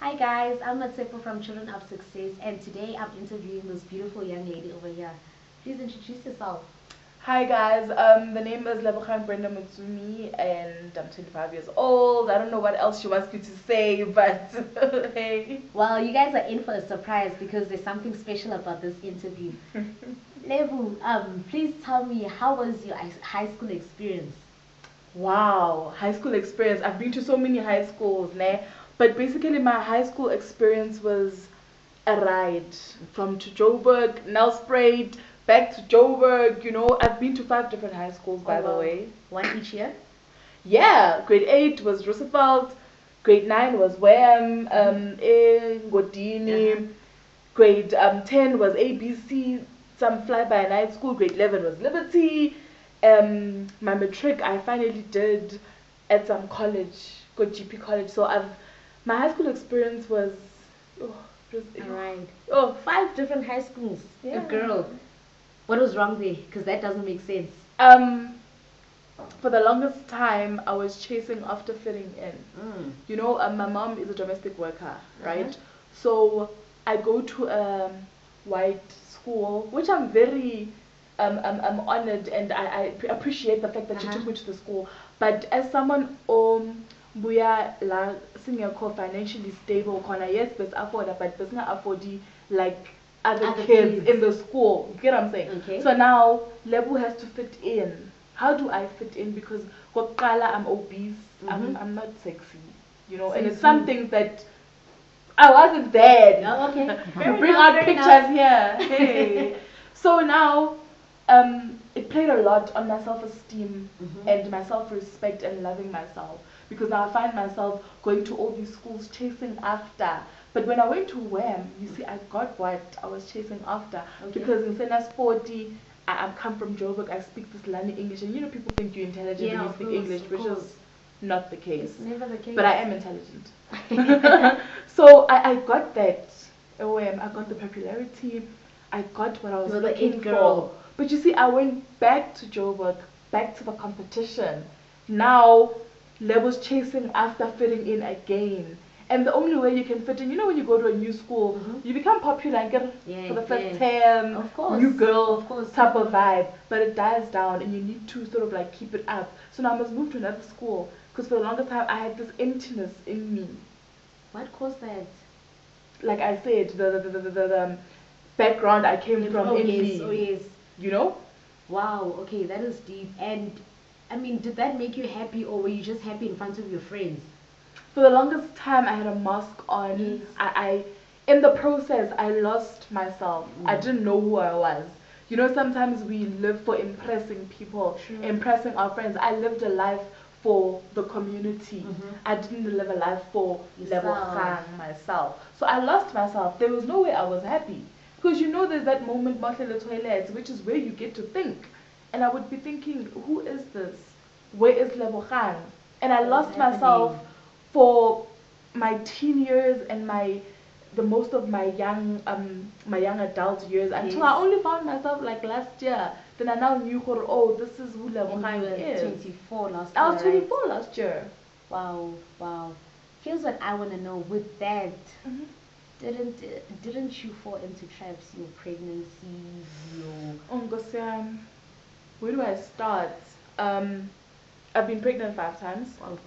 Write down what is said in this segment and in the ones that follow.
Hi guys, I'm Matsepo from Children of Success and today I'm interviewing this beautiful young lady over here. Please introduce yourself. Hi guys, um, the name is Lebogang Brenda Motsumi and I'm 25 years old. I don't know what else she wants me to say, but hey. Well, you guys are in for a surprise because there's something special about this interview. Lebo, um, please tell me how was your high school experience? Wow, high school experience. I've been to so many high schools, ne? But basically, my high school experience was a ride from to Joburg, Nelspruit, back to Joburg. You know, I've been to five different high schools, by oh, the way. One each year? Yeah, grade 8 was Roosevelt, grade 9 was WHAM, um, Godini, uh-huh. grade um, 10 was ABC, some fly-by-night school, grade 11 was Liberty. Um, my matric I finally did at some college, good GP college. So I've my high school experience was, oh, was right. Oh, five different high schools. Yeah. A girl. What was wrong there? Because that doesn't make sense. Um, for the longest time, I was chasing after fitting in. Mm. You know, um, my mom is a domestic worker, right? Uh-huh. So I go to a white school, which I'm very um, I'm, I'm honored and I, I appreciate the fact that uh-huh. you took me to the school. But as someone um, buya la singekho financially stable khona yes bes afforda but besinga affordi like other, other kids, kids in the school you get what i'm saying okay. so now lebu has to fit in how do i fit in because kokuqala i'm obese mm-hmm. I'm, I'm not sexy you know and it's something that I wasn't there. Oh, okay. bring out pictures here. Hey. so now, um, it played a lot on my self-esteem mm-hmm. and my self-respect and loving myself because now I find myself going to all these schools chasing after. But when I went to WHAM, you see, I got what I was chasing after. Okay. Because in Sena Sporty, I, I come from Joburg, I speak this Lani English, and you know, people think you're intelligent yeah, when you speak course, English, which is not the case. It's never the case. But I am intelligent. so I, I got that WHAM, I got the popularity, I got what I was looking for. But you see, I went back to Joburg, back to the competition. Now levels chasing after fitting in again. And the only way you can fit in, you know, when you go to a new school, mm-hmm. you become popular and get yeah, for the first yeah. term, of course. new girl of course. type of vibe. But it dies down, and you need to sort of like keep it up. So now I must move to another school because for the longest time I had this emptiness in me. What caused that? Like I said, the the the, the, the um, background I came the, from oh, in yes, Oh yes. You know. Wow. Okay, that is deep. And I mean, did that make you happy or were you just happy in front of your friends? For the longest time, I had a mask on. Yes. I, I, in the process, I lost myself. Mm. I didn't know who I was. You know, sometimes we live for impressing people, True. impressing our friends. I lived a life for the community. Mm-hmm. I didn't live a life for level myself. So I lost myself. There was no way I was happy. Because you know there's that moment, the toilet, which is where you get to think and I would be thinking, who is this? Where is Lebogang? And I lost myself for my teen years and my the most of my young um my young adult years until yes. I only found myself like last year. Then I now knew oh this is who Lebogang is. Twenty four last year. I was twenty four right? last year. Wow, wow. Here's what I wanna know with that. Mm-hmm. Didn't didn't you fall into traps? Your pregnancy, your oh, where do I start? Um, I've been pregnant five times. Wow.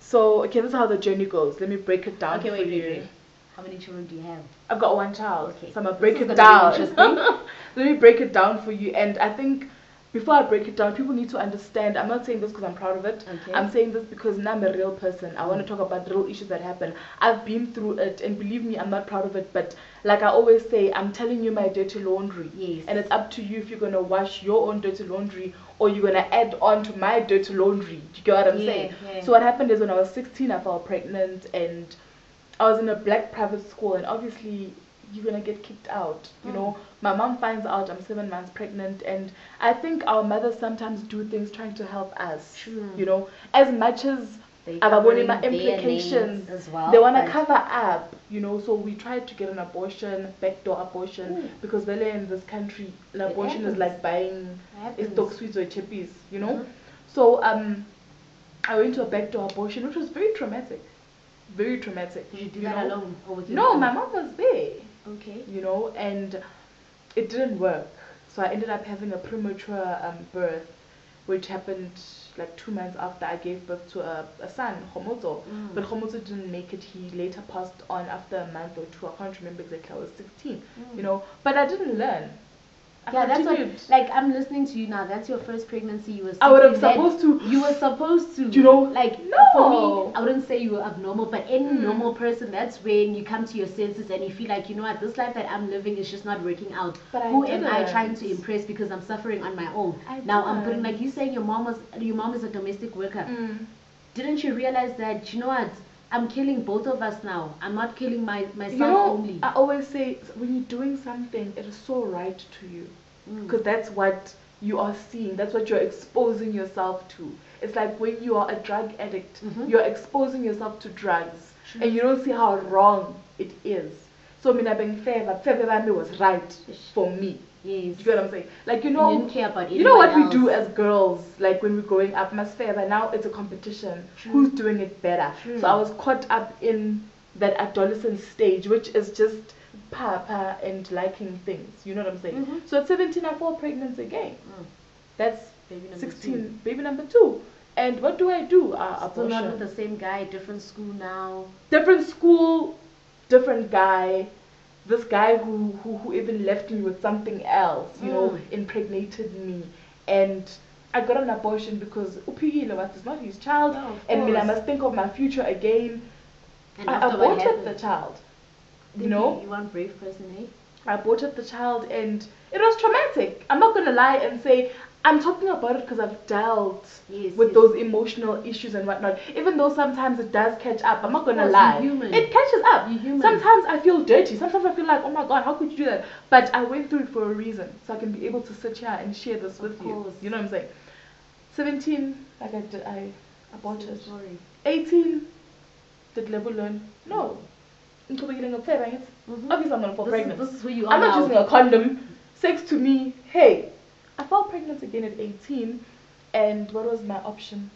So okay, this is how the journey goes. Let me break it down okay, for wait, you. Wait, wait. How many children do you have? I've got one child. Okay. So I'm gonna break it down. Let me break it down for you. And I think before I break it down, people need to understand. I'm not saying this because I'm proud of it. Okay. I'm saying this because now I'm a real person. I want to mm. talk about real issues that happen. I've been through it, and believe me, I'm not proud of it. But like I always say, I'm telling you my dirty laundry. Yes. And it's up to you if you're gonna wash your own dirty laundry or you're gonna add on to my dirty laundry. Do you get what I'm yeah, saying? Yeah. So what happened is when I was 16, I fell pregnant, and I was in a black private school, and obviously you're gonna get kicked out. You mm. know, my mom finds out I'm seven months pregnant, and I think our mothers sometimes do things trying to help us. True. You know, as much as ababone my implications as well, they want to cover up you know so we tried to get an abortion backdoor abortion Ooh. because really in this country an abortion is like buying a stock sweets or chippies you know mm-hmm. so um i went to a backdoor abortion which was very traumatic very traumatic. Did you do you that know? alone or with No, mom? my mom was there, Okay. you know, and it didn't work. So I ended up having a premature um, birth, which happened like two months after I gave birth to a, a son, Homoto. Mm. But Homoto didn't make it. He later passed on after a month or two. I can't remember exactly. I was 16, Mm. you know. But I didn't learn. Yeah, that's what. Like I'm listening to you now. That's your first pregnancy. You were. I would have supposed to. You were supposed to. You know? Like No. for me, I wouldn't say you were abnormal, but any Mm. normal person, that's when you come to your senses and you feel like, you know what, this life that I'm living is just not working out. But I Who am I trying to impress because I'm suffering on my own? I now I'm putting like you saying your mom was your mom is a domestic worker. Mm. Didn't you realize that you know what? I'm killing both of us now. I'm not killing my myself You know, only. I always say when you're doing something, it is so right to you. Mm. because that's what you are seeing that's what you're exposing yourself to it's like when you are a drug addict Mhm. you're exposing yourself to drugs and you don't see how wrong it is so mina bengifeva feva was right for me yes. do you get what i'm saying like you You know didn't care about you know what anyone we do as girls like when we're growing up mas feva now it's a competition True. who's doing it better True. so i was caught up in that adolescent stage which is just papa and liking things you know what i'm saying Mhm. so at 17 i fall pregnant again Mm. that's Baby number 16 two. baby number two and what do i do uh, Still not with the same guy, different school now. different school different guy this guy who, who who even left me with something else you know Mm. impregnated me and I got an abortion because Upigile is not his child No, and me I must think of my future again. And I aborted the child. You know? you one brave person, eh? I aborted the child and it was traumatic. I'm not gonna lie and say I'm talking about it because I've dealt Yes. with yes. those emotional issues and whatnot. Even though sometimes it does catch up, I'm not gonna course, lie. human. It catches up. Human. Sometimes I feel dirty. Sometimes I feel like, oh my god, how could you do that? But I went through it for a reason, so I can be able to sit here and share this with you. You know what I'm saying? 17, like I did, I So aborted. sorry. 18, did Lebo learn? No. Ngithi, Mhm. Obviously, I'm gonna fall This, pregnant. is, this is who you are I'm not now. using a condom. Sex to me, hey. I fell pregnant again at 18, and what was my option?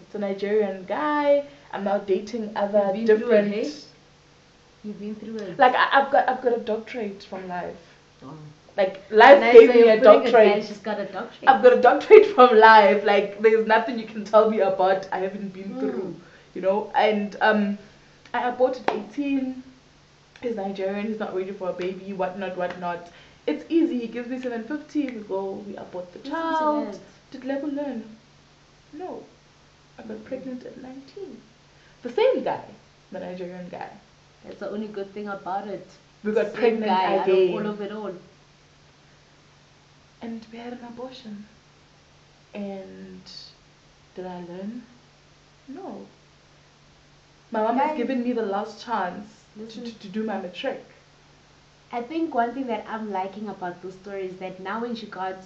It's a Nigerian guy. I'm now dating other You've been through it, different. You've been through it. Like I, I've got, I've got a doctorate from life. Oh. Like life Nice gave me a doctorate. She's got a doctorate. I've got a doctorate from life. Like there's nothing you can tell me about I haven't been Mm. through. You know, and um, I aborted 18. He's Nigerian. He's not ready for a baby. Whatnot, whatnot. It's easy. He gives me 750. We go. We abort the child. Did Lebo learn? No. I got pregnant at 19. The same guy, the Nigerian guy. That's the only good thing about it. We got Same pregnant guy out of again. all of it all. and we had an abortion. And did I learn? No. My mom has given me the last chance to, to, to do my matric. I think one thing that I'm liking about this story is that now when she got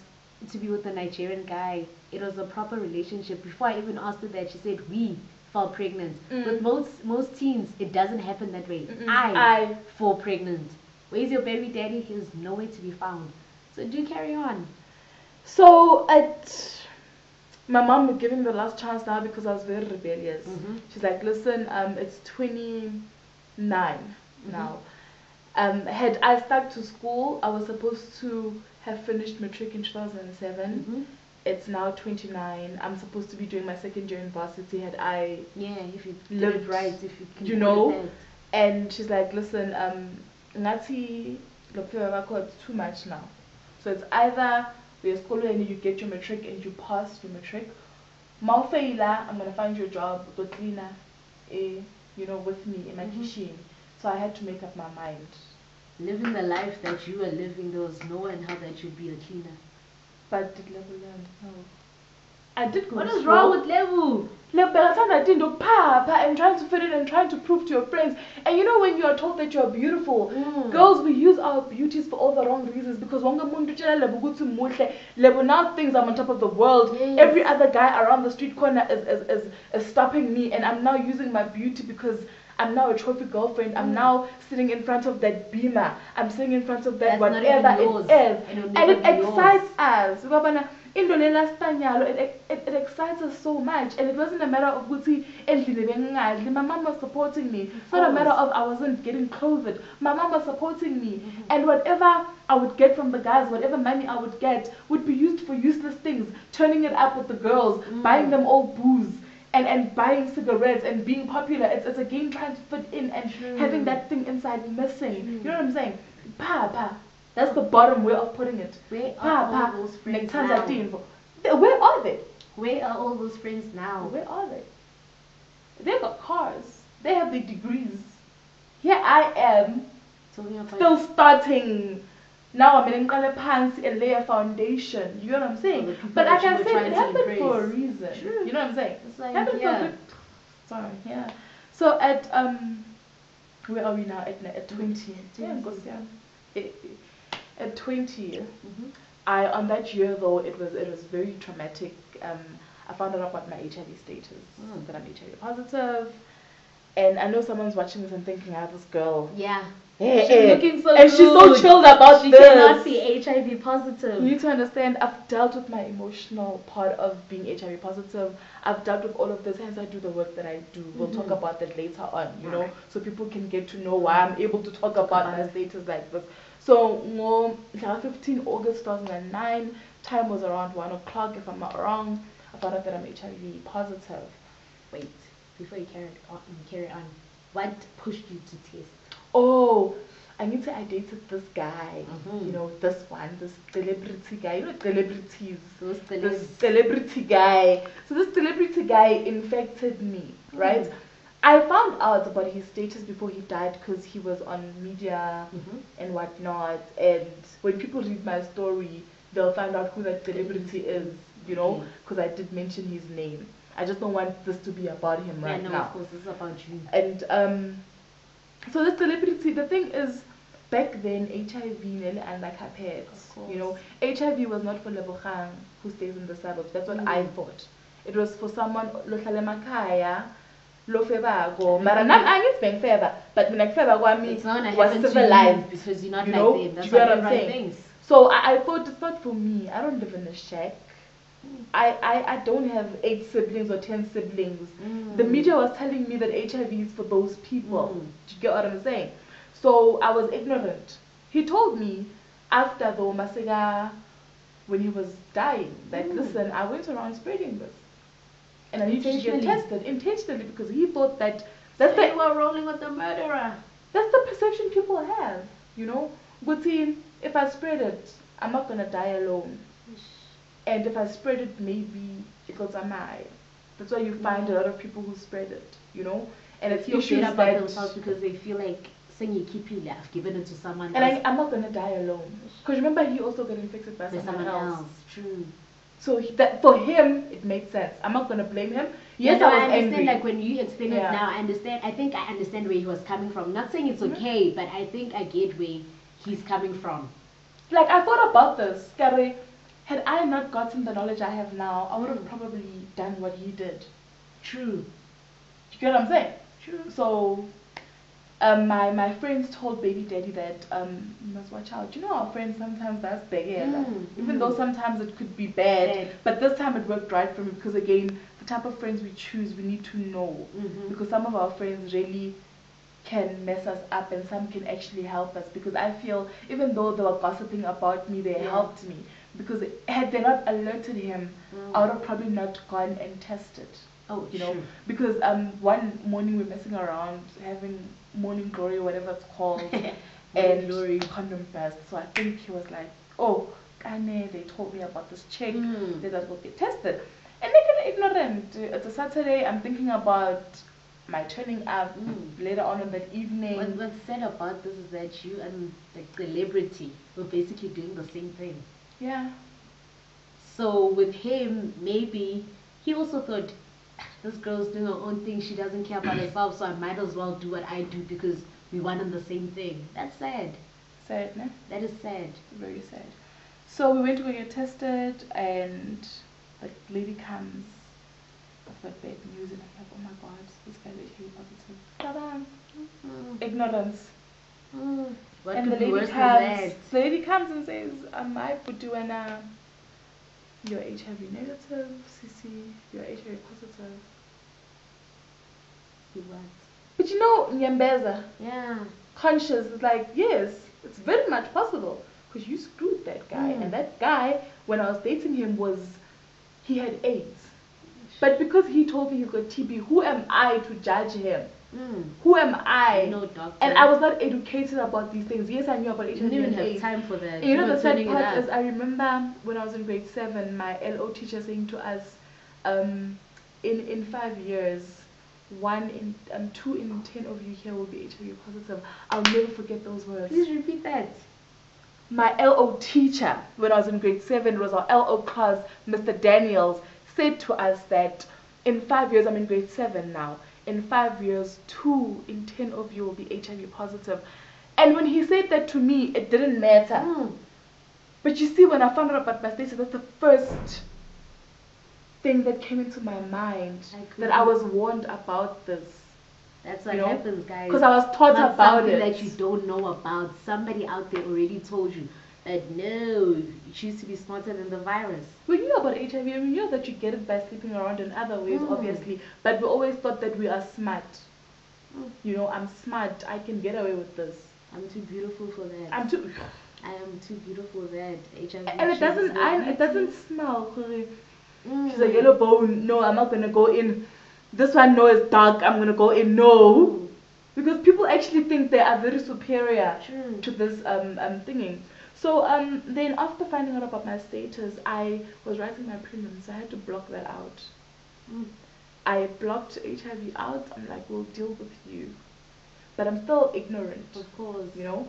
to be with the Nigerian guy, it was a proper relationship. Before I even asked her that, she said we fall pregnant. Mm. With most most teens, it doesn't happen that way. Mm-mm. I, I fall pregnant. Where's your baby daddy? He's nowhere to be found. So do carry on. so at my mom was giving me the last chance now because I was very rebellious. Mhm. She's like, listen, um, it's 29 Mm-hmm. now. Um, had I stuck to school, I was supposed to have finished matric in 2007. Mhm. It's now 29. I'm supposed to be doing my second year in varsity. Had I Yeah, if you Lived, right, if you can you know, and she's like, listen, um, kwakho it's too much now. So it's either we're and you get your matric and you pass your matric. Mawfaila, I'm gonna find you a job, cleaner, eh, you know, with me in my Mhm. kitchen. So I had to make up my mind. living the life that you were living, there was no one how that you'd be a cleaner. But did Lebo learn? No. I did go What is wrong with Lebo? Like, by the time I didn't do pa pa and trying to fit in and trying to prove to your friends. And you know when you are told that you are beautiful, Mm. girls we use our beauties for all the wrong reasons because wonke umuntu utshela lebo ukuthi muhle lebo now things I'm on top of the world. Yes. Every other guy around the street corner is, is, is, is stopping me and I'm now using my beauty because I'm now a trophy girlfriend. I'm Mm. now sitting in front of that beamer. I'm sitting in front of that That's whatever it is. And it'll And never it excites us. Ukabana, into le last nyalo it, it, it excites us so much and it wasn't a matter of ukuthi endlini bengingadli my mom was supporting me it's not a matter of I wasn't getting clothed my mom was supporting me Mhm. and whatever I would get from the guys whatever money I would get would be used for useless things turning it up with the girls Mm. buying them all booze and, and buying cigarettes and being popular it's, it's again trying to fit in and True. having that thing inside missing True. you mm. know what I'm saying pa pa that's the bottom way of putting it Where Pa, are pa, all those friends now? tintfo. Where are they? Where are all those friends now? Where are they? They got cars. They have the degrees. Here I am, still starting. Now I'm in Nkale Pants and lay a foundation. You know what I'm saying? For the people But like I said, trying it happened for a reason. True. You know what I'm saying? It's like, happened yeah. for a good. Sorry, yeah. So at um, where are we now? At at 20. Yeah, 20. Nkosi yami. Eh, eh, At 20. Mhm. I on that year though it was it was very traumatic. Um, I found out about my HIV status Mm. that I'm HIV positive, and I know someone's watching this and thinking, "Ah, this girl, Yeah. hey, She's hey." looking so and she's so chilled about She this. cannot be HIV positive. You need to understand. I've dealt with my emotional part of being HIV positive. I've dealt with all of this, hence I do the work that I do. We'll talk Mhm. about that later on, you know, so people can get to know why I'm able to talk about my status like this. So, ngo- 15 August 2009, time was around 1 o'clock, if I'm not wrong. I found out that I'm HIV positive. Wait, before you carry on, carry on, what pushed you to test? Oh, I need to I dated this guy, Mhm. you know, this one, this celebrity guy. You know, celebrities. Those this celebrity guy. So this celebrity guy infected me, right? Mm. I found out about his status before he died because he was on media Mhm. and whatnot. And when people read my story, they'll find out who that celebrity is, you know, because I did mention his name. I just don't want this to be about him Yeah, right no, now. of course, this is about you. And um, so the celebrity, the thing is, back then HIV nearly undercapped. You know. HIV was not for Lebogang who stays in the suburbs. That's what Mm. I thought. It was for someone lo hlala emakhaya, lo febako. Mara nami angithi bengifeba, but mina kufeba kwami It's not gonna was civilized. because you're not you like know? them. That's you get what I'm saying? thinks. So I, I thought it's not for me. I don't live in a shack. I, I, I don't have eight siblings or ten siblings. Mm. The media was telling me that HIV is for those people. Mm. Do you get what I'm saying? So I was ignorant. He told me after the Masega, when he was dying, that Mm. listen, I went around spreading this. And I need to get Intentionally. tested intentionally because he thought that that's They the, were rolling with the murderer. that's the perception people have. You know? Guti, if I spread it, I'm not gonna die alone. And if I spread it, maybe it goes amai. That's why you find a lot of people who spread it, you know? And it's feel issues about that, themselves because they feel like saying you keep it, I've given it to someone and I, else. I'm not gonna die alone. Because remember, he also got infected by by someone, someone else. else. True. So he, that for him, it made sense. I'm not gonna blame him. Yes, no, I was understand. angry. Like when you explain Yeah. it now, I understand. I think I understand where he was coming from. Not saying it's Mhm. okay, but I think I get where he's coming from. like I thought about this. Kare, had I not gotten the knowledge I have now, I would have probably done what he did. True. You get what I'm saying? True. So, um, my my friends told baby daddy that um, you must watch out. You know, our friends sometimes that's big, Mm, even mm. though sometimes it could be bad, Bad. But this time it worked right for me because again, the type of friends we choose, we need to know Mhm. because some of our friends really can mess us up and some can actually help us because I feel even though they were gossiping about me, they Yeah. helped me because had they not alerted him, Mm. I would have probably not gone and tested Oh, you know true. because um one morning we're messing around having morning glory whatever it's called and glory. condom burst so i think he was like oh Kane, they told me about this chick Mm. us go get tested and they can ignorant it's a saturday i'm thinking about my turning up Mm. later on in that evening What, what's sad about this is that you and the celebrity were basically doing the same thing. Yeah So with him, maybe he also thought "Ah, this girl's doing her own thing. She doesn't care about herself, so I might as well do what I do because we want the same thing. That's sad. sad no? That is sad. very sad so we went to go get tested and the lady comes with bad news and i'm like oh my god this guy is HIV positive Ta-da. Mm. ignorance Mm. What and could the be lady worse than comes that? the lady comes and says "Am i put You're HIV negative, CC. You're HIV positive. You what? But you know, Nyambeza, Yeah. conscious is like, yes, it's very much possible. Because you screwed that guy. Mm. And that guy, when I was dating him, was, he had AIDS. But because he told me he's got TB, who am I to judge him? Mm. Who am I? no doctor. And I was not educated about these things. Yes, I knew about You HIV didn't even have time for that. And you know the sad part is I remember when I was in grade seven, my LO teacher saying to us, um, in in five years, one in um, two in ten of you here will be HIV positive. I'll never forget those words. Please repeat that. My LO teacher, when I was in grade seven, was our LO class, Mr. Daniels, said to us that in five years, I'm in grade seven now. In five years, two in ten of you will be HIV positive. And when he said that to me, it didn't matter. Mm. But you see, when I found out about my status, that's the first thing that came into my mind I that I was warned about this. That's what You know? happens, guys. Because I was taught Not about something it. that you don't know about. Somebody out there already told you that no, choose to be smarter than the virus. We knew about HIV, we knew that you get it by sleeping around in other ways, Mm. obviously. But we always thought that we are smart. Mm. You know, I'm smart, I can get away with this. I'm too beautiful for that. I'm too. I am too beautiful for that. HIV. And it doesn't, I, it doesn't smell. Mm. She's a yellow bone. No, I'm not gonna go in. This one, no, is dark. I'm gonna go in. No. Mm. because people actually think they are very superior True. to this um, um thingy. So um then after finding out about my status, I was writing my prelims. I had to block that out. Mm. I blocked HIV out. I'm like, we'll deal with you, but I'm still ignorant, Of course. you know.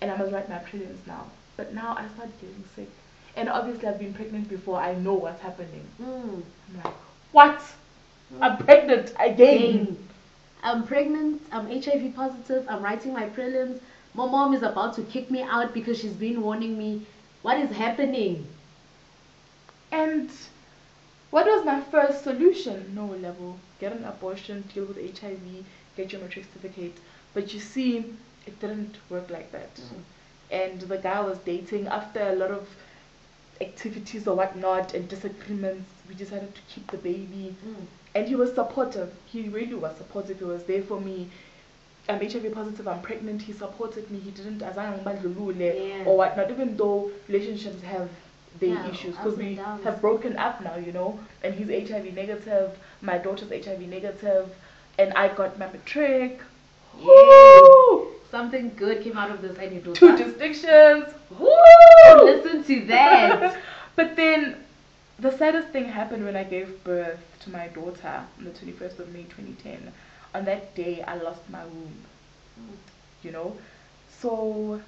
And I must write my prelims now. But now I start getting sick, and obviously I've been pregnant before. I know what's happening. Mm. I'm like, what? I'm pregnant again. Dang. I'm pregnant. I'm HIV positive. I'm writing my prelims. My mom is about to kick me out because she's been warning me. What is happening? And what was my first solution? No level. Get an abortion, deal with HIV, get your matric certificate. But you see, it didn't work like that. And the guy I was dating, after a lot of activities or whatnot and disagreements, we decided to keep the baby. Mm. And he was supportive. He really was supportive. He was there for me. Um, I'm HIV positive, I'm pregnant. He supported me. He didn't Yeah. or whatnot, even though relationships have their Yeah, issues. Because we downs. have broken up now, you know. And he's HIV negative. My daughter's HIV negative. And I got my matric. Yay. Woo! Something good came out of this anecdote. Two distinctions. Woo! Listen to that. but then the saddest thing happened when I gave birth to my daughter on the 21st of May 2010. On that day, I lost my womb, you know? So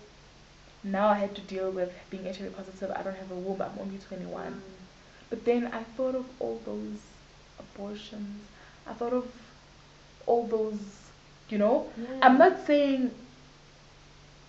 now I had to deal with being HIV positive. I don't have a womb, I'm only 21. But then I thought of all those abortions. I thought of all those, you know? I'm not saying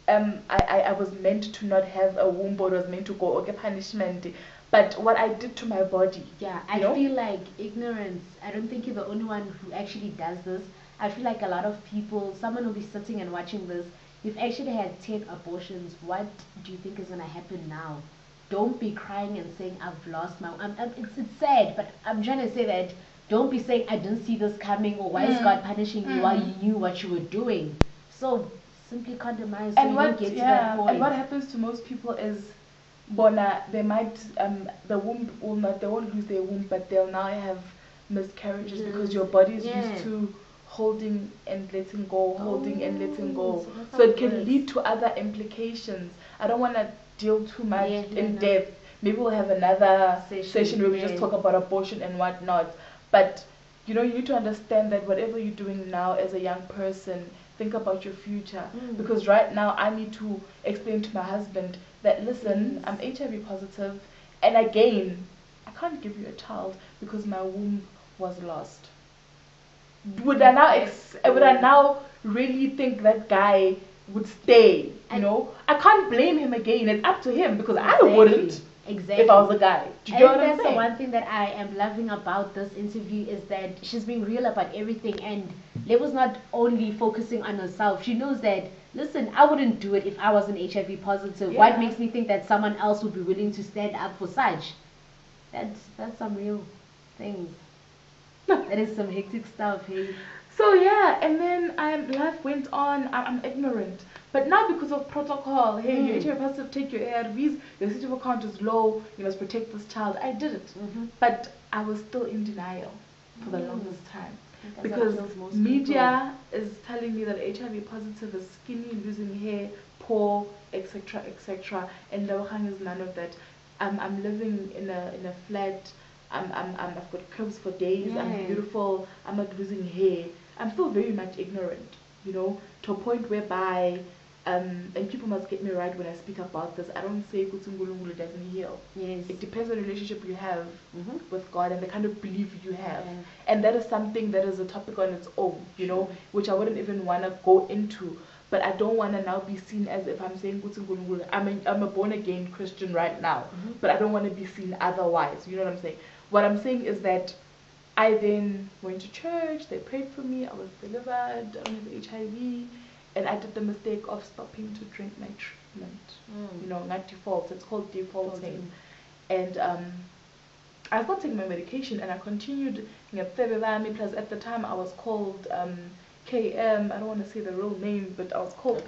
um I, I, I was meant to not have a womb or was meant to go okay punishment but what I did to my body Yeah, I know? feel like ignorance. I don't think you're the only one who actually does this. I feel like a lot of people, someone will be sitting and watching this. You've actually had 10 abortions. What do you think is going to happen now? Don't be crying and saying, I've lost my. Um, um, it's, it's sad, but I'm trying to say that don't be saying, I didn't see this coming or why is Mm. God punishing you while Mm. you knew what you were doing. So simply condomize so and you what don't get to that yeah and what happens to most people is bona they might um the womb will not they won't lose their womb but they'll now have miscarriages because your body is Yeah. used to holding and letting go holding and letting Oh, go so so it can lead to other implications i don't want to deal too much Yeah, in no. depth maybe we'll have another Session, session, where we just talk about abortion and whatnot but you know you need to understand that whatever you're doing now as a young person think about your future Mm. because right now I need to explain to my husband that listen, Yes. I'm HIV positive, and again, I can't give you a child because my womb was lost. Would I now ex- would I now really think that guy would stay? You I- know, I can't blame him again. It's up to him because I wouldn't Exactly. if I was a guy. Do you get think what I'm that's the one thing that I am loving about this interview is that she's being real about everything and Lebo's not only focusing on herself. She knows that listen, I wouldn't do it if I wasn't HIV positive. What makes me think that someone else would be willing to stand up for such? That's that's some real things. that is some hectic stuff, hey. So yeah, and then um, life went on. I, I'm ignorant, but not because of protocol. Hey, Mm. you're HIV positive, take your ARVs. Your CD4 count is low. You must protect this child. I did it, Mm-hmm. but I was still in denial for the Mm. longest time because what kills most media is telling me that HIV positive is skinny, losing hair, poor, etc., etc. And Lawang is none of that. I'm, I'm living in a in a flat. I'm, I'm, I'm I've got curves for days. I'm beautiful. I'm not losing hair. I'm still very much ignorant, you know, to a point whereby. Um, and people must get me right when I speak about this. I don't say Kutsungulungulu doesn't heal. Yes. It depends on the relationship you have Mm-hmm. with God and the kind of belief you have. Yeah. And that is something that is a topic on its own, you know, which I wouldn't even want to go into. But I don't want to now be seen as if I'm saying "Kutsi I'm a, I'm a born again Christian right now, Mhm. but I don't want to be seen otherwise. You know what I'm saying? What I'm saying is that I then went to church, they prayed for me, I was delivered, I don't have HIV, and I did the mistake of stopping to drink my treatment. Mm. You know, not default, it's called defaulting and um, I not taking my medication and I continued plus at the time I was called um, KM I don't want to say the real name but I was called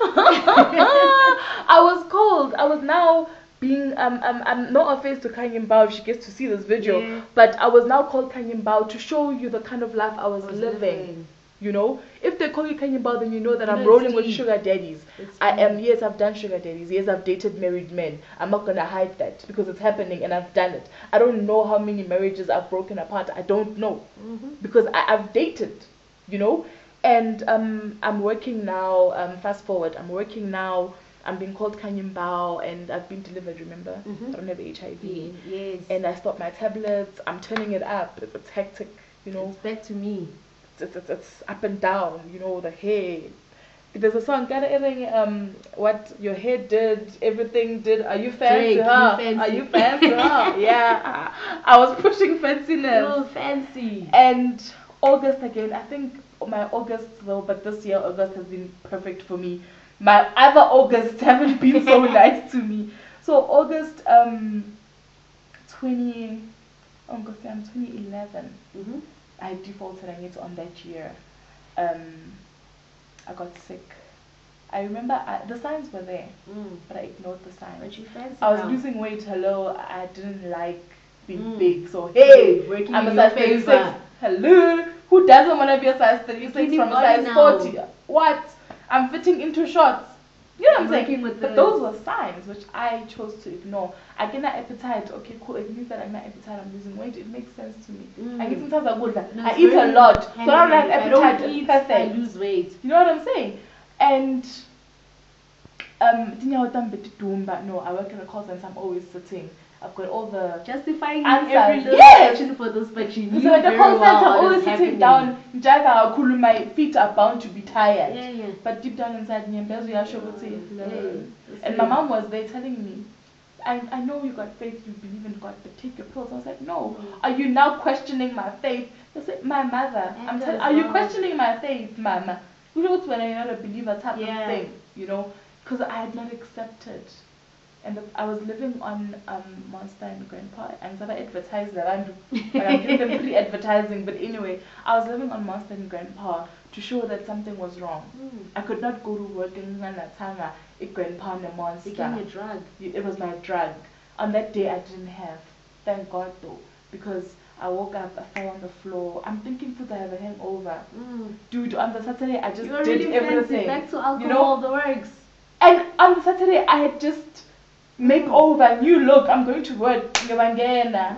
Okay. I was called I was now being um, um, um no offense to Khanyi Mbau if she gets to see this video Yeah. but I was now called Khanyi Mbau to show you the kind of life I was, I was living. living. you know if they call you Khanyi Mbau then you know that You I'm rolling with sugar daddies It's I am deep. yes, I've done sugar daddies. Yes, I've dated married men. I'm not gonna hide that because it's happening and I've done it. I don't know how many marriages I've broken apart. I don't know Mm-hmm. because I, I've dated, you know. And um, I'm working now. Um, fast forward, I'm working now. I'm being called Khanyi Mbau and I've been delivered. Remember, Mhm. I don't have HIV. Yes. And I stopped my tablets. I'm turning it up. It's, it's hectic, you know it's back to me. it's, it's, it's up and down, you know, the hair. There's a song, um, what your hair did, everything did. Are you fancy, Drake, fancy. Are you fancy, yeah. I was pushing fanciness. Oh, fancy. And August again, I think my August though, but this year August has been perfect for me. My other August haven't been so nice to me. So August, um, 20, August, I'm 2011. Mm-hmm. I defaulted on it on that year. Um, I got sick. I remember I, the signs were there, Mm. but I ignored the signs. But you fancy I was now. losing weight. Hello, I didn't like being Mm. big. So hey, Working I'm a size 36. Hello, who doesn't want to be a size 36 Skinny from a size now. 40? What? I'm fitting into shorts. You know what I'm saying? Working but the- those were signs which I chose to ignore. I get that appetite. Okay, cool. It means that I'm not appetite. I'm losing weight. It makes sense to me. Mm. I eat sometimes I good. No, I eat a lot, so I don't have If I don't eat, I lose weight. You know what I'm saying? And um, tinyawo tami betidumba. no, I work in a call center. I'm always sitting. I've got all the Justifying Answers. every little Yes. action for this, but you knew so at the call center, I'm always sitting down. Njaga kakhulu, my feet are bound to be tired. Yeah, yeah. But deep down inside, nyembezi uyasho ukuthi, Yeah, And my mom was there telling me, I, I know you got faith, you believe in God, but take your pills. I was like, no. Mm. Are you now questioning my faith? They said, my mother. I'm telling. Are you questioning my faith, mama? Who knows when you're not a believer type Yeah. of thing, you know? Because I had not accepted. And the, I was living on um, Monster and Grandpa. I'm sorry, advertise that. But I'm giving them free advertising. But anyway, I was living on Monster and Grandpa to show that something was wrong. Mm. I could not go to work in Natanga, it Grandpa and monster. Became a drug. It was my drug. On that day, I didn't have. Thank God though, because I woke up, I fell on the floor. I'm thinking, could I have a hangover? Mm. Dude, on the Saturday, I just You were did really everything. Back to alcohol, you know? the works. And on the Saturday, I had just make over, new look. I'm going to work. Ngiyabangena.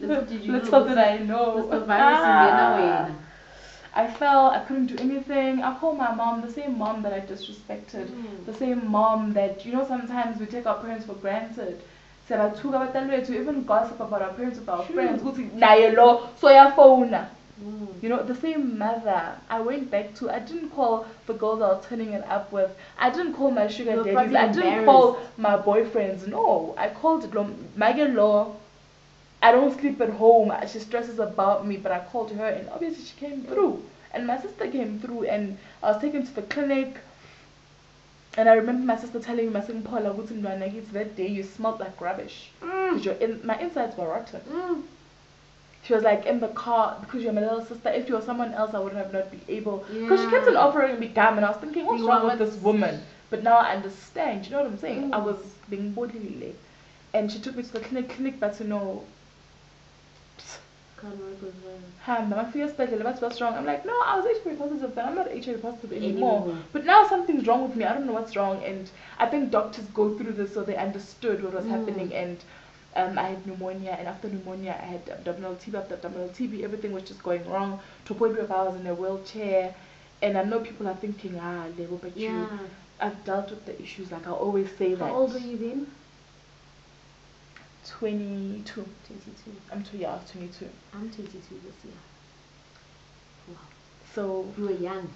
Little did you Little know, did I know. Ah. I fell, I couldn't do anything. I called my mom, the same mom that I disrespected. Mm. The same mom that, you know, sometimes we take our parents for granted. Bethu, even gossip about our parents with our friends. Lo soyafona. Mm. You know, the same mother I went back to. I didn't call the girls I was turning it up with. I didn't call my sugar You were daddies. I didn't call my boyfriends. No, I called Maggie Law. I don't sleep at home. She stresses about me, but I called her, and obviously she came through. And my sister came through, and I was taken to the clinic. And I remember my sister telling me, my second Paula, that day you smelled like rubbish. Because your in, my insides were rotten. Mm. She was like in the car because you're my little sister. If you were someone else, I would have not been able. Because she kept on Yeah. offering me gum, and I was thinking, what's You wrong with this woman? But now I understand. You know what I'm saying? I Mm. was being bodily, and she took me to the clinic. Clinic, but to know, Can't work with her. "Ham, my fear special. What's what's wrong?" I'm like, "No, I was HIV positive, but I'm not HIV positive anymore. Anymore. But now something's wrong with me. I don't know what's wrong." And I think doctors go through this so they understood what was Mm. happening and. Um, I had pneumonia, and after pneumonia, I had abdominal TB. After abdominal TB, everything was just going wrong to a point where I was in a wheelchair. And I know people are thinking, ah, Lebo, but you, I've dealt with the issues. Like I always say that. How old were you then? 22. 22. I'm too young. 22. I'm 22 this year. Wow. So You were young.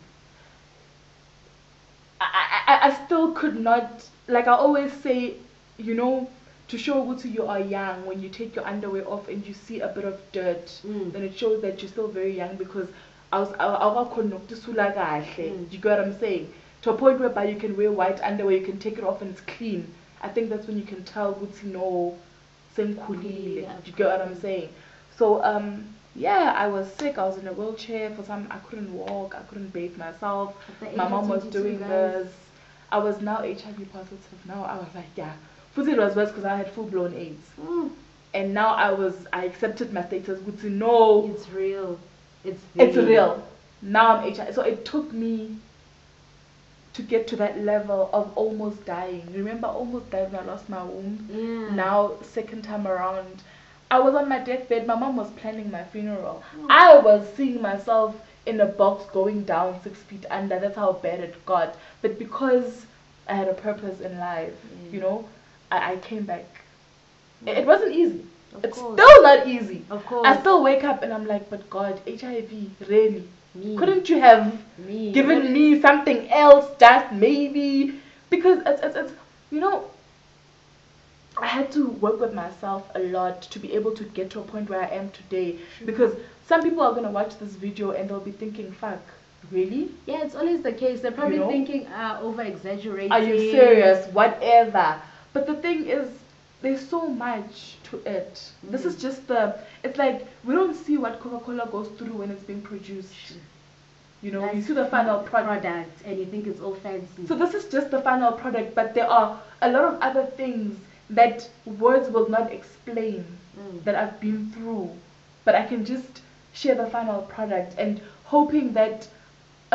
I, I, I still could not. Like I always say, you know, to show Wutu you are young when you take your underwear off and you see a bit of dirt, Mm. then it shows that you're still very young because I was I, I kahle. Mm. Do you get what I'm saying? To a point whereby you can wear white underwear, you can take it off and it's clean. I think that's when you can tell Wutu no senkhulile. Yeah. Do you get what I'm saying? So um yeah, I was sick. I was in a wheelchair for some. I couldn't walk. I couldn't bathe myself. At the age My mom was doing this. I was now HIV positive. Now I was like, yeah. First it was worse because I had full blown AIDS, Mm. and now I was I accepted my status. Good to know It's real. It's it's real. real. Now I'm HIV. So it took me to get to that level of almost dying. Remember, I almost died when I lost my womb. Yeah. Now second time around, I was on my deathbed. My mom was planning my funeral. Mm. I was seeing myself in a box going down six feet under. That's how bad it got. But because I had a purpose in life, Mm. you know, I, I came back. It, it wasn't easy. Of it's course. still not easy. Of course. I still wake up and I'm like, but God, HIV, really? Me. Couldn't you have me. given me something else just maybe because it's, it's, it's you know i had to work with myself a lot to be able to get to a point where i am today True. because some people are going to watch this video and they'll be thinking fuck really Yeah, it's always the case. They're probably You know? thinking, uh, over exaggerating. are you serious whatever but the thing is there's so much to it this Mm. is just the it's like we don't see what coca-cola goes through when it's being produced you know you see the final product product, and you think it's all fancy. So this is just the final product, but there are a lot of other things that words will not explain Mm. that I've been through. But I can just share the final product and hoping that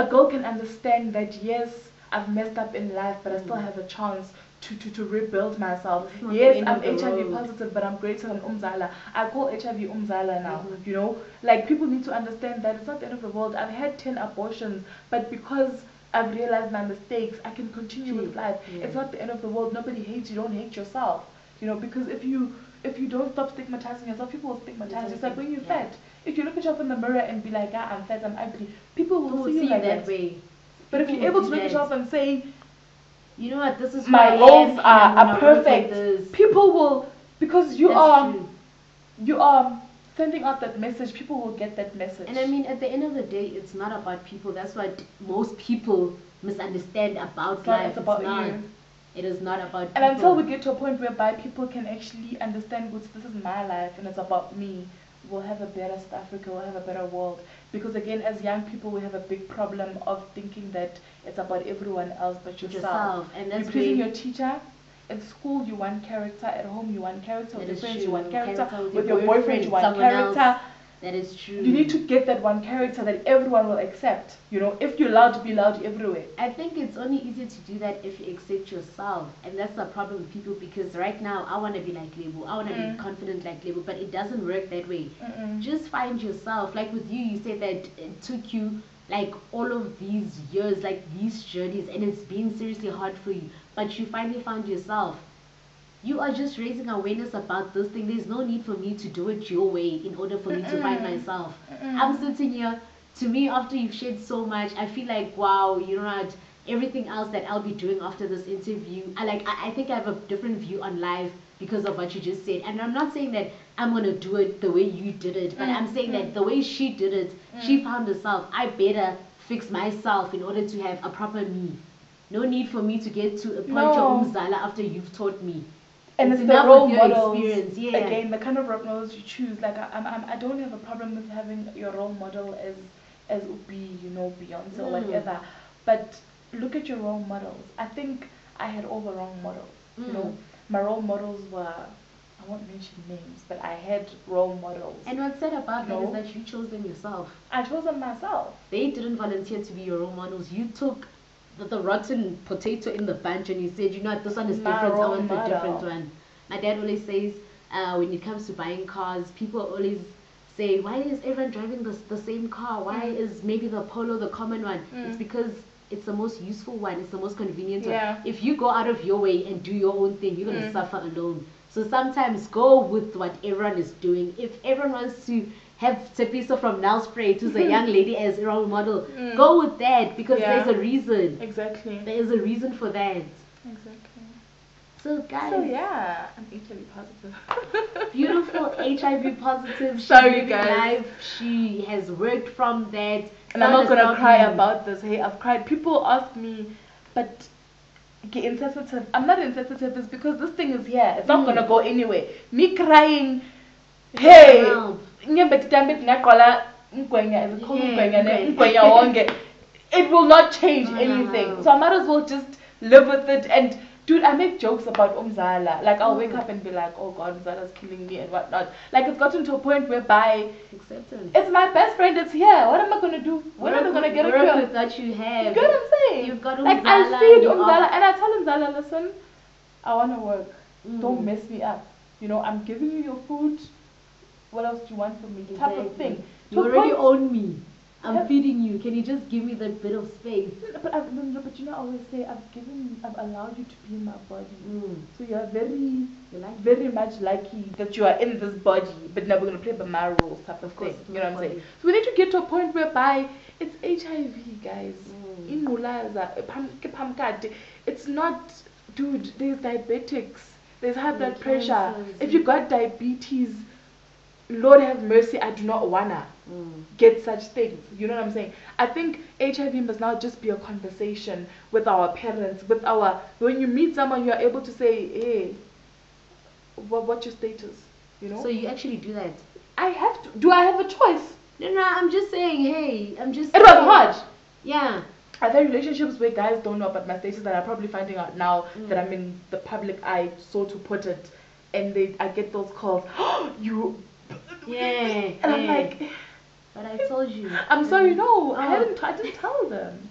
a girl can understand that yes, I've messed up in life, but I still Mm. have a chance to, to, to rebuild myself. It's not the Yes, I'm HIV positive, but I'm greater than Umzala. I call HIV Umzala now. Mhm. You know, like people need to understand that it's not the end of the world. I've had 10 abortions, but because I've realized my mistakes, I can continue with life. Yeah. It's not the end of the world. Nobody hates you. Don't hate yourself. You know, because if you if you don't stop stigmatizing yourself, people will stigmatize you. It's like when you're Yeah. fat. If you look at yourself in the mirror and be like, ah, I'm fat, I'm ugly, people will People see you like that that. way. But if you're able to look at yourself and say, You know what? This is my I roles and I'm are, are perfect, people will, because you That's are, true. you are sending out that message, people will get that message. And I mean, at the end of the day, it's not about people. That's what most people misunderstand about It's life. it's about not. you. It is not about people. And people. until we get to a point whereby people can actually understand what this is my life and it's about me, we'll have a better South Africa, we'll have a better world. Because again, as young people, we have a big problem of thinking that it's about everyone else but yourself. yourself, and You're pleasing your teacher. At school, you want character. At home, you want character. With your friends, you want character. Character With, with your boyfriend, you want character. else. That is true. You need to get that one character that everyone will accept. You know, if you're allowed to be loud everywhere. I think it's only easier to do that if you accept yourself, and that's the problem with people because right now I want to be like Lebo, I want to Mm. be confident like Lebo, but it doesn't work that way. Mm-mm. Just find yourself. Like with you, you said that it took you like all of these years, like these journeys, and it's been seriously hard for you, but you finally found yourself. You are just raising awareness about this thing. There's no need for me to do it your way in order for me to find myself. I'm sitting here. To me, after you've shared so much, I feel like wow, you know what? Everything else that I'll be doing after this interview, I like. I, I think I have a different view on life because of what you just said. And I'm not saying that I'm gonna do it the way you did it, but Mm, I'm saying mm. that the way she did it, she found herself. I better fix myself in order to have a proper me. No need for me to get to a punch No. or umzala after you've taught me. And It's it's, the role models experience, yeah. again the kind of role models you choose like I, I'm, I'm, I don't have a problem with having your role model as as Ubi you know Beyonce or Mm. whatever but look at your role models I think I had all the wrong models you know Mm. my role models were I won't mention names but I had role models And what's sad about that is that you chose them yourself. I chose them myself They didn't volunteer to be your role models. You took the, the rotten potato in the bunch and you said, you know what, this one is My different. I want the different one. My dad always says, uh, when it comes to buying cars, people always say, why is everyone driving the, the same car? Why Mm. is maybe the Polo the common one? It's Mm. because it's the most useful one. It's the most convenient Yeah. one. If you go out of your way and do your own thing, you're going to Mm. suffer alone. So sometimes go with what everyone is doing. If everyone wants to have Tepiso from Nelspruit, who's a young lady as a role model, Mm. go with that because Yeah. there's a reason. exactly There is a reason for that. exactly So guys, so yeah I'm HIV positive beautiful HIV positive. She's Sorry, guys. life. She has worked from that. And I'm not gonna cry in- about this. Hey, I've cried. People ask me, but get insensitive. I'm not insensitive. It's because this thing is here. It's not Mm. gonna go anywhere. Me crying. Hey. Nyembe titambe tinaqala mgwenya. Is it called mgwenya? Mgwenya. mgwenya wonke. It will not change No, anything. no. So I might as well just live with it. And dude, I make jokes about Umzala. Like I'll wake Mm. up and be like, oh God, Umzala's killing me and whatnot. Like it's gotten to a point whereby Acceptance. it's my best friend. It's here. What am I gonna do? When am I gonna with- get a work cure? with what you have. You get what I'm saying? You've got like Umzala, I feed Umzala and I tell Umzala, listen, I wanna work. Mm. Don't mess me up. You know, I'm giving you your food. What else do you want from me? Type of thing. You To already own me. I'm Yeah. feeding you. Can you just give me that bit of space? But I've, no, but you know, I always say I've given, I've allowed you to be in my body. Mm. So you are very, like very much lucky that you are in this body, but now we're gonna play by my rules, type of, Of course, thing. You know what I'm saying? So we need to get to a point whereby it's HIV, guys. Mm. Ingculaza, pam- ke phamkati. It's not, dude. There's diabetics. There's high blood pressure. If you got diabetes, Lord have mercy. I do not wanna Mm. get such things. You know what I'm saying? I think HIV must now just be a conversation with our parents, with our. When you meet someone, you are able to say, "Hey, what, what's your status?" You know. So you actually do that? I have to. Do I have a choice? No, no. I'm just saying. Hey, I'm just. It was hard. Yeah. Are there relationships where guys don't know about my status that are probably finding out now Mm. that I'm in the public eye, so to put it, and they I get those calls, oh, you, Yeah. and I'm like, But I told you. I'm sorry, no, I Oh. hadn't, I didn't tell them.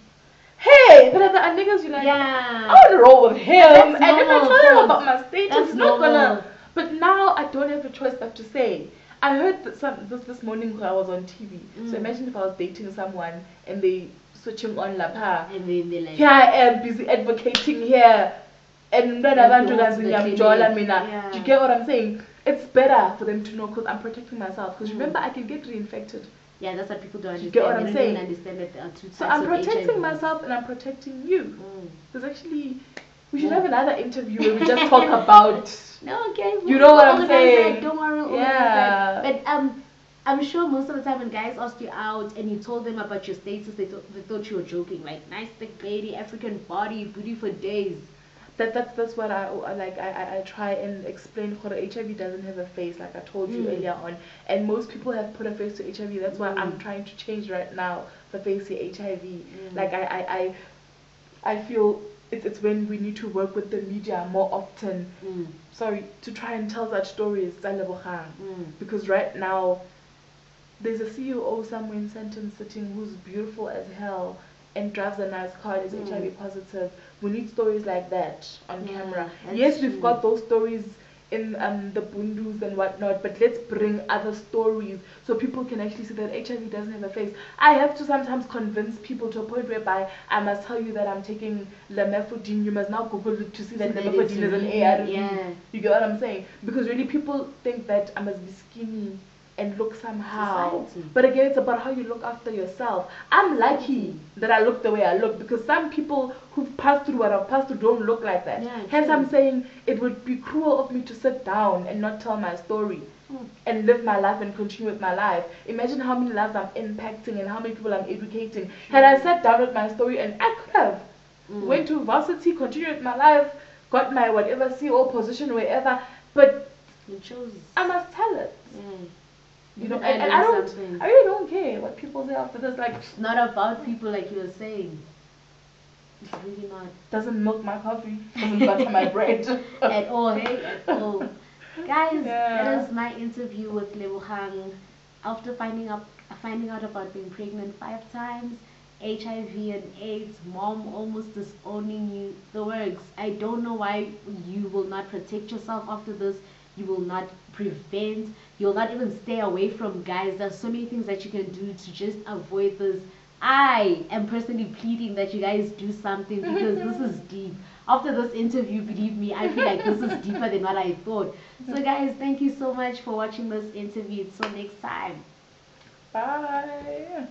Hey, but are niggas you like, Yeah. I want to roll with him, and if I tell him about my status, that's it's not gonna. But now I don't have a choice but to say. I heard that some this this morning when I was on TV. So Mm. imagine if I was dating someone and they switching on lapha. And then they like. here I am busy advocating here and umntwana And abantu go to kazi the ngiyamjola clinic. mina do you get what i'm saying it's better for them to know because i'm protecting myself because Mm. remember i can get reinfected Yeah, that's what people don't You understand. get what I'm they saying? don't understand that there are two types so i'm protecting HIV. myself and i'm protecting you Mm. there's actually we should Yeah. have another interview where we just talk about No, okay. You know what I'm saying? That. Don't worry. Yeah. But um, I'm sure most of the time when guys ask you out and you told them about your status, they thought they thought you were joking. Like nice thick lady, African body, booty for days. That that's that's what I like I, I, I try and explain how HIV doesn't have a face like I told you Mm. earlier on and most people have put a face to HIV that's why I'm Mm. trying to change right now the face to HIV Mm. like I, I, I I feel it's, it's when we need to work with the media more often Mm. sorry to try and tell that story Lebogang. Mm. because right now there's a CEO somewhere in Sandton sitting who's beautiful as hell and drives a nice car and is Mm. HIV positive. We need stories like that on Yeah, camera. Yes, we've got those stories in um, the bundus and whatnot, but let's bring other stories so people can actually see that HIV doesn't have a face. I have to sometimes convince people to a point whereby I must tell you that I'm taking lamivudine. You must now Google it to see that So that it's is an ARV. yeah. You get what I'm saying? Because really, people think that I must be skinny and look somehow. Society. But again, it's about how you look after yourself. I'm lucky that I look the way I look because some people who've passed through what I've passed through don't look like that. Yeah, Hence, true. I'm saying it would be cruel of me to sit down and not tell my story Mm. and live my life and continue with my life. Imagine how many lives I'm impacting and how many people I'm educating. Had I sat down with my story and I could have. Mm. went to varsity, continued with my life, got my whatever CEO position wherever, but. I must tell it. Mm. You know, and, and I don't, something. I really don't care what people say after this. Like, It's not about people like you were saying. It's really not. doesn't milk my coffee, doesn't butter my bread. at all, hey, at all. Guys, Yeah. that is my interview with Lebohang. After finding out finding out about being pregnant five times, HIV and AIDS, mom almost disowning you, the works. I don't know why you will not protect yourself after this. You will not prevent. You'll not even stay away from guys. There's so many things that you can do to just avoid this. I am personally pleading that you guys do something because this is deep. After this interview, believe me, I feel like this is deeper than what I thought. So, guys, thank you so much for watching this interview. Until next time. Bye.